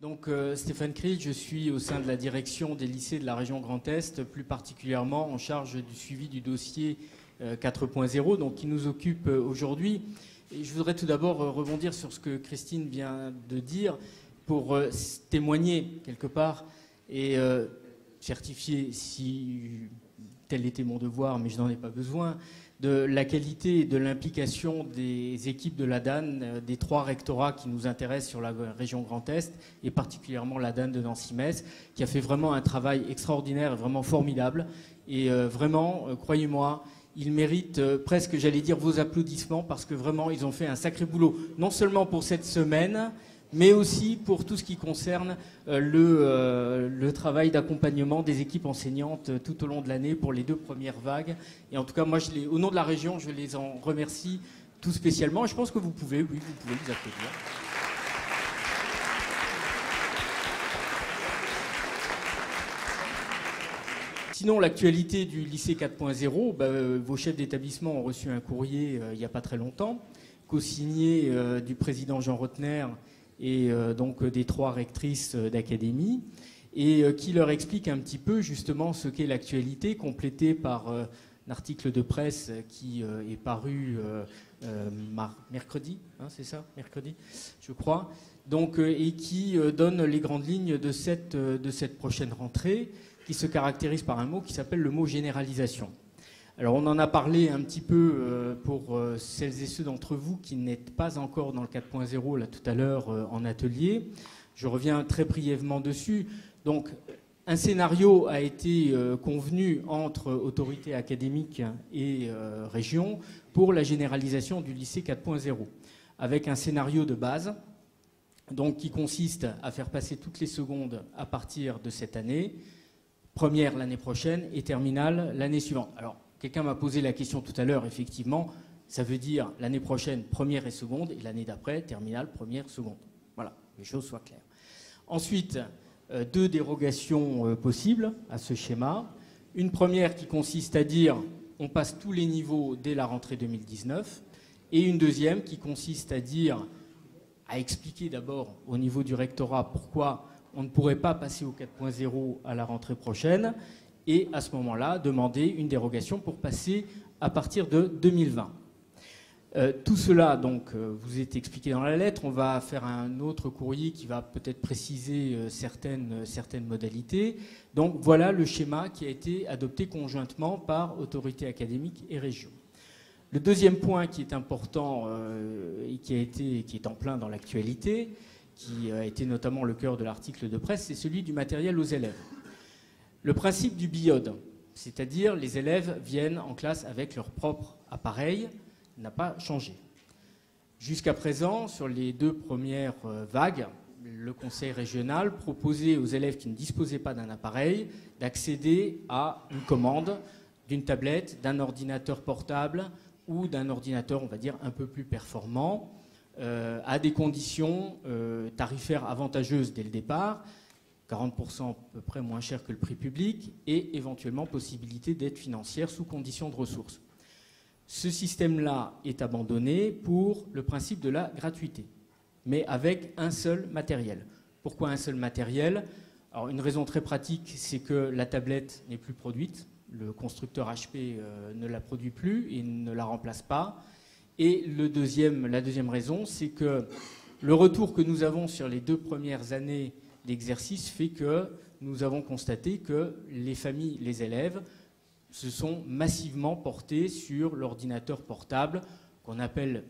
Donc euh, Stéphane Krill, je suis au sein de la direction des lycées de la région Grand Est, plus particulièrement en charge du suivi du dossier 4.0, donc qui nous occupe aujourd'hui. Et je voudrais tout d'abord rebondir sur ce que Christine vient de dire pour témoigner quelque part et certifier si tel était mon devoir, mais je n'en ai pas besoin, de la qualité et de l'implication des équipes de l'ADAN, euh, des trois rectorats qui nous intéressent sur la région Grand Est, et particulièrement l'ADAN de Nancy-Metz, qui a fait vraiment un travail extraordinaire et vraiment formidable. Et euh, vraiment, euh, croyez-moi, ils méritent presque, j'allais dire, vos applaudissements, parce que vraiment, ils ont fait un sacré boulot, non seulement pour cette semaine, mais aussi pour tout ce qui concerne euh, euh, le, travail d'accompagnement des équipes enseignantes euh, tout au long de l'année pour les deux premières vagues. Et en tout cas, moi, je au nom de la région, je les en remercie tout spécialement. Je pense que vous pouvez, oui, vous pouvez les applaudir. Sinon, l'actualité du lycée 4.0, bah, vos chefs d'établissement ont reçu un courrier il n'y a pas très longtemps, co-signé du président Jean Rotner et euh, donc des trois rectrices euh, d'académie, et euh, qui leur explique un petit peu justement ce qu'est l'actualité, complétée par un article de presse qui est paru mercredi, hein, c'est ça, mercredi, je crois, donc, et qui donne les grandes lignes de cette prochaine rentrée, qui se caractérise par un mot qui s'appelle le mot généralisation. Alors on en a parlé un petit peu euh, pour euh, celles et ceux d'entre vous qui n'êtes pas encore dans le 4.0 là tout à l'heure euh, en atelier. Je reviens très brièvement dessus. Donc un scénario a été convenu entre autorités académiques et régions pour la généralisation du lycée 4.0, avec un scénario de base qui consiste à faire passer toutes les secondes à partir de cette année, première l'année prochaine et terminale l'année suivante. Quelqu'un m'a posé la question tout à l'heure, effectivement, ça veut dire l'année prochaine première et seconde, et l'année d'après terminale, première, seconde. Voilà, les choses soient claires. Ensuite, euh, deux dérogations euh, possibles à ce schéma. Une première qui consiste à dire on passe tous les niveaux dès la rentrée 2019, et une deuxième qui consiste à dire, à expliquer d'abord au niveau du rectorat pourquoi on ne pourrait pas passer au 4.0 à la rentrée prochaine, et à ce moment-là demander une dérogation pour passer à partir de 2020. Euh, tout cela, donc, euh, vous est expliqué dans la lettre. On va faire un autre courrier qui va peut-être préciser euh, certaines, modalités. Donc, voilà le schéma qui a été adopté conjointement par autorités académiques et régions. Le deuxième point qui est important et qui, a été, qui est en plein dans l'actualité, qui a été notamment le cœur de l'article de presse, c'est celui du matériel aux élèves. Le principe du biode, c'est-à-dire les élèves viennent en classe avec leur propre appareil, n'a pas changé. Jusqu'à présent, sur les deux premières euh, vagues, le conseil régional proposait aux élèves qui ne disposaient pas d'un appareil d'accéder à une commande d'une tablette, d'un ordinateur portable ou d'un ordinateur, on va dire, un peu plus performant, euh, à des conditions euh, tarifaires avantageuses dès le départ, 40% à peu près moins cher que le prix public, et éventuellement possibilité d'aide financière sous conditions de ressources. Ce système-là est abandonné pour le principe de la gratuité, mais avec un seul matériel. Pourquoi un seul matériel? Alors, une raison très pratique, c'est que la tablette n'est plus produite. Le constructeur HP euh, ne la produit plus et ne la remplace pas. Et le deuxième, la deuxième raison, c'est que le retour que nous avons sur les deux premières années l'exercice fait que nous avons constaté que les familles, les élèves, se sont massivement portés sur l'ordinateur portable qu'on appelle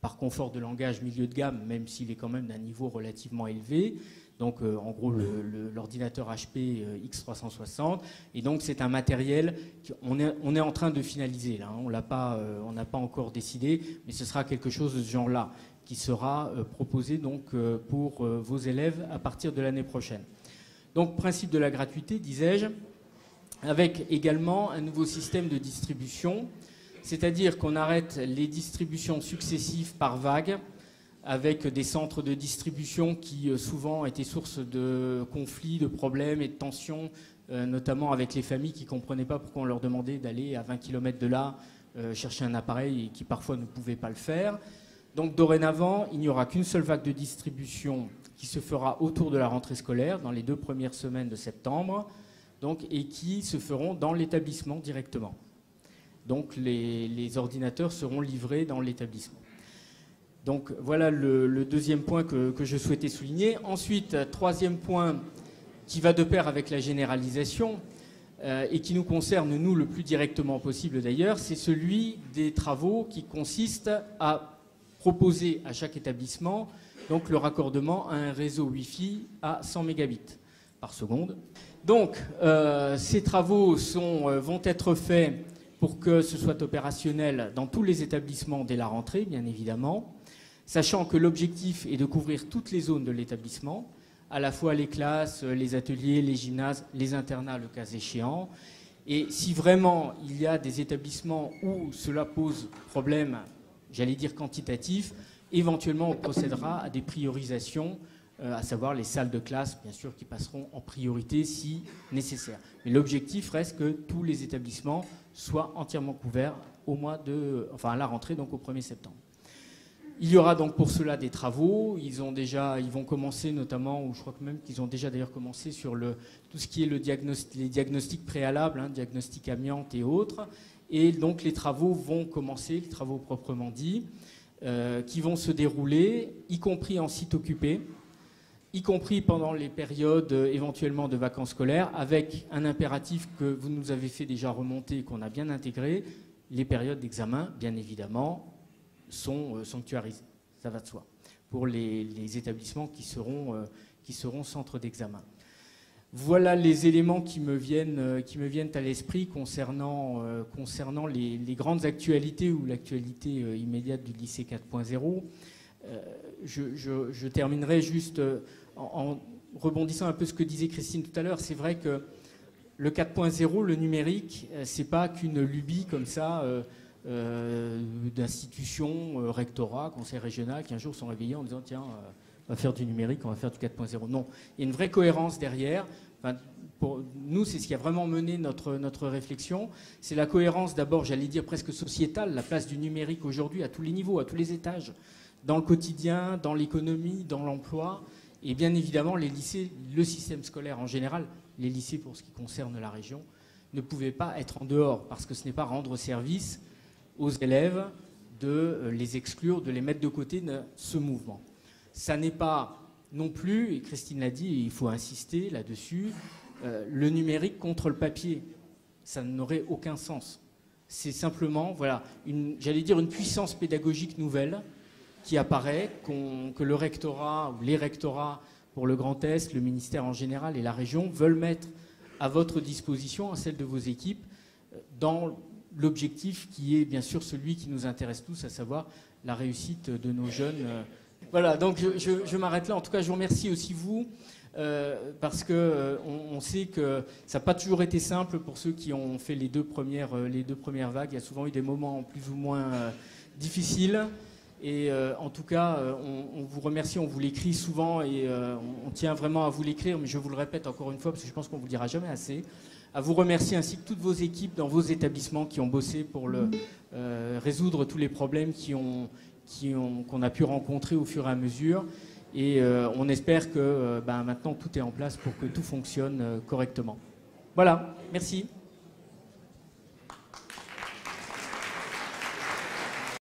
par confort de langage milieu de gamme, même s'il est quand même d'un niveau relativement élevé. Donc euh, en gros l'ordinateur HP euh, X360. Et donc c'est un matériel qu'on est, on est en train de finaliser. Là, hein. On n'a pas, euh, on pas encore décidé, mais ce sera quelque chose de ce genre-là qui sera euh, proposé donc euh, pour euh, vos élèves à partir de l'année prochaine. Donc principe de la gratuité, disais-je, avec également un nouveau système de distribution, c'est-à-dire qu'on arrête les distributions successives par vague, avec des centres de distribution qui souvent étaient source de conflits, de problèmes et de tensions, notamment avec les familles qui ne comprenaient pas pourquoi on leur demandait d'aller à 20 km de là chercher un appareil et qui parfois ne pouvaient pas le faire. Donc dorénavant, il n'y aura qu'une seule vague de distribution qui se fera autour de la rentrée scolaire, dans les deux premières semaines de septembre, donc, et qui se feront dans l'établissement directement. Donc les, ordinateurs seront livrés dans l'établissement. Donc voilà le, deuxième point que, je souhaitais souligner. Ensuite, troisième point qui va de pair avec la généralisation euh, et qui nous concerne, nous, le plus directement possible d'ailleurs, c'est celui des travaux qui consistent à proposer à chaque établissement donc le raccordement à un réseau Wi-Fi à 100 mégabits par seconde. Donc, euh, ces travaux euh, vont être faits pour que ce soit opérationnel dans tous les établissements dès la rentrée, bien évidemment, sachant que l'objectif est de couvrir toutes les zones de l'établissement, à la fois les classes, les ateliers, les gymnases, les internats, le cas échéant. Et si vraiment il y a des établissements où cela pose problème, j'allais dire quantitatif, éventuellement on procédera à des priorisations, euh, à savoir les salles de classe, bien sûr, qui passeront en priorité si nécessaire. Mais l'objectif reste que tous les établissements soient entièrement couverts au mois de, enfin à la rentrée, donc au 1er septembre. Il y aura donc pour cela des travaux. Ils ont déjà, ils vont commencer notamment, ou je crois que même qu'ils ont déjà d'ailleurs commencé sur le, tout ce qui est le diagnostic, les diagnostics préalables, hein, diagnostic amiante et autres. Et donc les travaux vont commencer, les travaux proprement dits, euh, qui vont se dérouler, y compris en site occupé, y compris pendant les périodes euh, éventuellement de vacances scolaires, avec un impératif que vous nous avez fait déjà remonter et qu'on a bien intégré, les périodes d'examen, bien évidemment, sont euh, sanctuarisées. Ça va de soi. Pour les, établissements qui seront, qui seront centres d'examen. Voilà les éléments qui me viennent, euh, à l'esprit concernant, euh, les, grandes actualités ou l'actualité euh, immédiate du lycée 4.0. Je, terminerai juste en, rebondissant un peu ce que disait Christine tout à l'heure. C'est vrai que le 4.0, le numérique, c'est pas qu'une lubie comme ça d'institutions, rectorat, conseil régional, qui un jour sont réveillés en disant tiens va faire du numérique, on va faire du 4.0. Non, il y a une vraie cohérence derrière. pour nous, c'est ce qui a vraiment mené notre, notre réflexion. C'est la cohérence d'abord, j'allais dire presque sociétale, la place du numérique aujourd'hui à tous les niveaux, à tous les étages, dans le quotidien, dans l'économie, dans l'emploi. Et bien évidemment, les lycées, le système scolaire en général, les lycées pour ce qui concerne la région, ne pouvaient pas être en dehors, parce que ce n'est pas rendre service aux élèves de euh, les exclure, de les mettre de côté de ce mouvement ça n'est pas non plus, et Christine l'a dit, il faut insister là-dessus, euh, le numérique contre le papier. Ça n'aurait aucun sens. C'est simplement, voilà, j'allais dire une puissance pédagogique nouvelle qui apparaît, que le rectorat ou les rectorats pour le Grand Est, le ministère en général et la région veulent mettre à votre disposition, à celle de vos équipes, dans l'objectif qui est bien sûr celui qui nous intéresse tous, à savoir la réussite de nos jeunes euh, voilà, donc je, m'arrête là. En tout cas, je vous remercie aussi vous. Euh, parce qu'on euh, on sait que ça n'a pas toujours été simple pour ceux qui ont fait les deux premières, euh, les deux premières vagues. Il y a souvent eu des moments plus ou moins difficiles. Et en tout cas, on, vous remercie, on vous l'écrit souvent et on, tient vraiment à vous l'écrire, mais je vous le répète encore une fois parce que je pense qu'on ne vous dira jamais assez. À vous remercier ainsi que toutes vos équipes dans vos établissements qui ont bossé pour le, résoudre tous les problèmes qui ont, qu'on a pu rencontrer au fur et à mesure. Et euh, on espère que euh, ben, maintenant tout est en place pour que tout fonctionne euh, correctement. Voilà, merci.